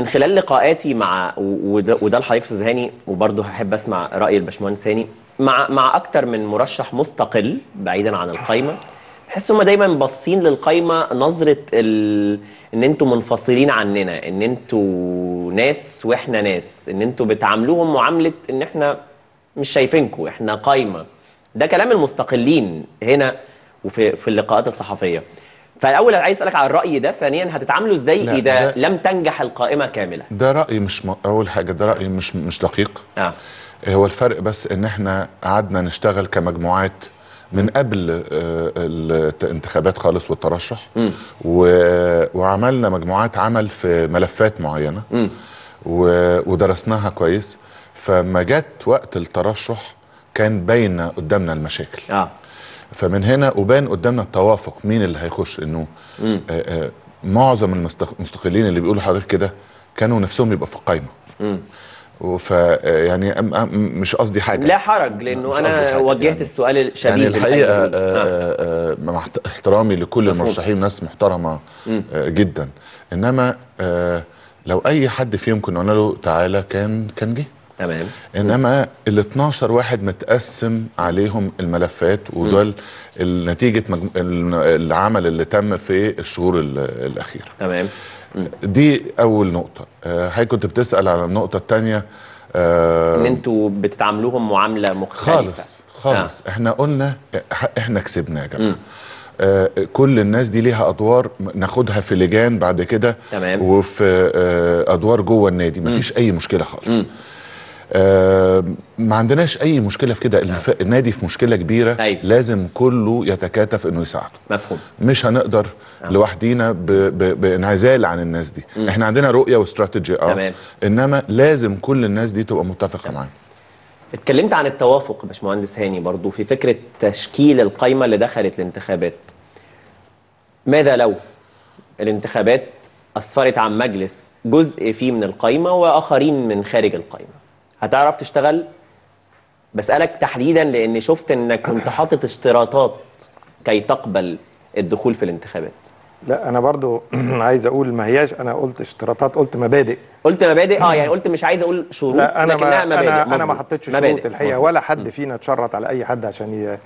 من خلال لقاءاتي مع وده, لحضرتك أستاذ هاني وبرضه هحب أسمع رأي الباشمهندس هاني مع مع أكتر من مرشح مستقل بعيدا عن القايمة بحس هم دايما باصين للقايمة نظرة ال... إن أنتوا منفصلين عننا إن أنتوا ناس وإحنا ناس إن أنتوا بتعاملوهم معاملة إن إحنا مش شايفينكم إحنا قايمة. ده كلام المستقلين هنا وفي في اللقاءات الصحفية. فالأول عايز أسألك على الرأي ده. ثانيا هتتعاملوا إزاي إذا ده- لم تنجح القائمة كاملة؟ ده رأي مش م... أول حاجة ده رأي مش مش دقيق. آه. هو الفرق بس إن إحنا قعدنا نشتغل كمجموعات من قبل آه، الانتخابات خالص والترشح. و... وعملنا مجموعات عمل في ملفات معينة. و... ودرسناها كويس. فما جت وقت الترشح كان باين قدامنا المشاكل. آه. فمن هنا وبان قدامنا التوافق مين اللي هيخش إنه آه آه معظم المستق- المستقلين اللي بيقولوا حضرتك كده كانوا نفسهم يبقوا في القايمة ف آه، يعني أم- أم- مش قصدي حاجة لا حرج لأنه أنا وجهت يعني. السؤال الشبيه يعني الحقيقة آه بالحقيقة. آه. مع احت- احترامي لكل مفهوم. المرشحين ناس محترمة جدا إنما آه لو أي حد فيهم كنا قلنا له تعالى كان كان جه تمام. إنما ال 12 واحد متقسم عليهم الملفات ودول نتيجه مجم... ال- العمل اللي تم في الشهور ال- الأخيرة. تمام. دي أول نقطة. آه، هاي كنت بتسأل على النقطة الثانية إن أنتوا بتتعاملوهم معاملة مختلفة. خالص خالص. آه. إحنا قلنا إحنا كسبنا يا جماعة. آه كل الناس دي ليها أدوار م- ناخدها في لجان بعد كده. تمام. وفي آه أدوار جوه النادي. مفيش أي مشكلة خالص. آه ما عندناش أي مشكلة في كده. النادي في مشكلة كبيرة. أيوة. لازم كله يتكاتف إنه يساعده. مفهوم. مش هنقدر لوحدينا ب... ب... بانعزال عن الناس دي. إحنا عندنا رؤية واستراتيجي آه. تمام. إنما لازم كل الناس دي تبقى متفقة معانا. اتكلمت عن التوافق يا باشمهندس هاني برضو في فكرة تشكيل القايمة اللي دخلت الانتخابات. ماذا لو الانتخابات أسفرت عن مجلس جزء فيه من القايمة وآخرين من خارج القايمة؟ هتعرف تشتغل بسألك تحديدا لأن شفت إنك كنت حاطط اشتراطات كي تقبل الدخول في الانتخابات لا أنا برضو عايز أقول ما هياش أنا قلت اشتراطات قلت مبادئ قلت مبادئ آه يعني قلت مش عايز أقول شروط لا أنا لكنها ما مبادئ أنا أنا ما. حطيتش. شروط الحقيقة. ولا حد فينا اتشرط على أي حد عشان.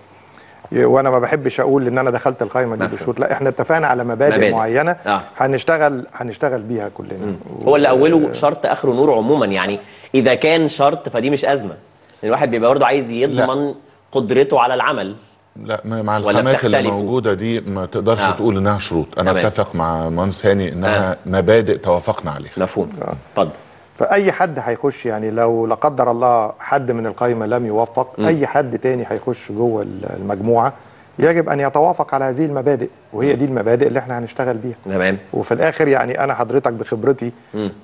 وأنا ما بحبش أقول ان أنا دخلت القائمه دي. بشروط لا إحنا اتفقنا على مبادئ, مبادئ. معينة آه. هنشتغل هنشتغل بيها كلنا هو اللي أوله شرط آخره نور عموما يعني إذا كان شرط فدي مش أزمة الواحد بيبقى برضه عايز يضمن قدرته على العمل لا ما- مع الخامات اللي؟ موجودة دي ما تقدرش آه. آه. تقول إنها شروط أنا تمام. أتفق مع مهندس هاني إنها آه. آه. مبادئ توافقنا عليها مفهوم اتفضل فأي حد هيخش يعني لو لا قدر الله حد من القائمه لم يوفق أي حد تاني هيخش جوه المجموعة. يجب أن يتوافق على هذه المبادئ وهي دي المبادئ اللي إحنا هنشتغل بيها تمام وفي الآخر يعني أنا حضرتك بخبرتي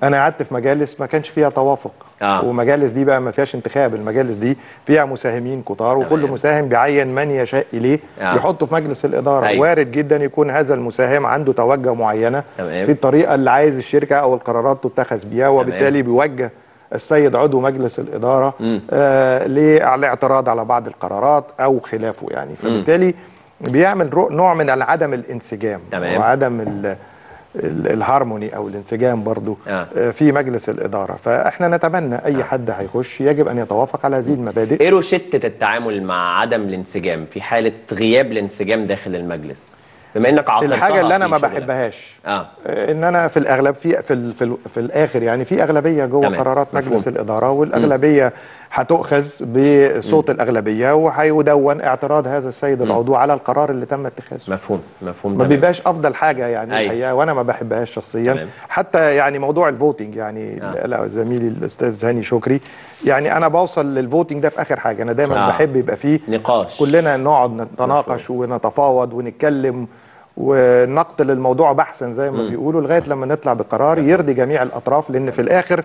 أنا قعدت في مجالس ما كانش فيها توافق آه. ومجالس دي بقى ما فيهاش انتخاب المجالس دي فيها مساهمين كتار وكل تمام. مساهم بيعين من يشاء إليه آه. يحطه في مجلس الإدارة أيوة. وارد جدا يكون هذا المساهم عنده توجه معينة تمام. في الطريقة اللي عايز الشركة أو القرارات تتخذ بيها وبالتالي بيوجه السيد عضو مجلس الإدارة آه للاعتراض على بعض القرارات أو خلافه يعني فبالتالي بيعمل نوع من عدم الانسجام تمام. وعدم ال ال- الهارموني أو الانسجام برضو آه. آه. في مجلس الإدارة فإحنا نتمنى أي حد هيخش يجب أن يتوافق على هذه المبادئ إيه روشتة التعامل مع عدم الانسجام في حالة غياب الانسجام داخل المجلس بما إنك عاصرتها الحاجة اللي أنا ما. بحبهاش آه، إن أنا في الأغلب في في في, في الآخر يعني في أغلبية جوه تمام. قرارات مفهوم. مجلس الاداره والأغلبية هتؤخذ بصوت الأغلبية وهيدون اعتراض هذا السيد العضو على القرار اللي تم اتخاذه مفهوم مفهوم ما. بيبقاش أفضل حاجة يعني أيوة. الحقيقة وأنا ما بحبهاش شخصيا تمام. حتى يعني موضوع ال voting يعني آه. زميلي الأستاذ هاني شكري يعني أنا بوصل لل voting ده في آخر حاجة أنا دايما صح. بحب يبقى فيه نقاش كلنا نقعد نتناقش ونتفاوض ونتكلم ونقتل الموضوع بحثا زي ما بيقولوا لغاية لما نطلع بقرار يرضي جميع الأطراف لأن في الآخر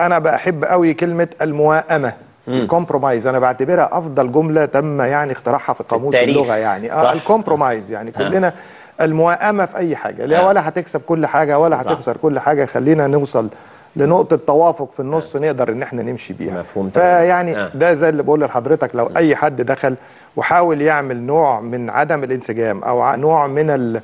أنا بحب قوي كلمة الموائمه ال compromise أنا بعتبرها أفضل جملة تم يعني اختراعها في قاموس. اللغة يعني. آه ال compromise يعني كلنا الموائمه في أي حاجة لا آه. ولا هتكسب كل حاجة ولا. هتخسر كل حاجة خلينا نوصل لنقطة توافق في النص نقدر إن إحنا نمشي بيها مفهوم. فيعني آه. ده زي اللي بقول لحضرتك لو أي حد دخل وحاول يعمل نوع من عدم الانسجام أو نوع من ال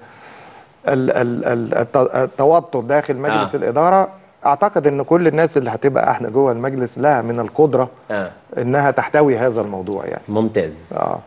ال ال ال الت- التوتر داخل مجلس آه. آه. الإدارة أعتقد إن كل الناس اللي هتبقى إحنا جوه المجلس لها من القدرة آه إنها تحتوي هذا الموضوع يعني ممتاز آه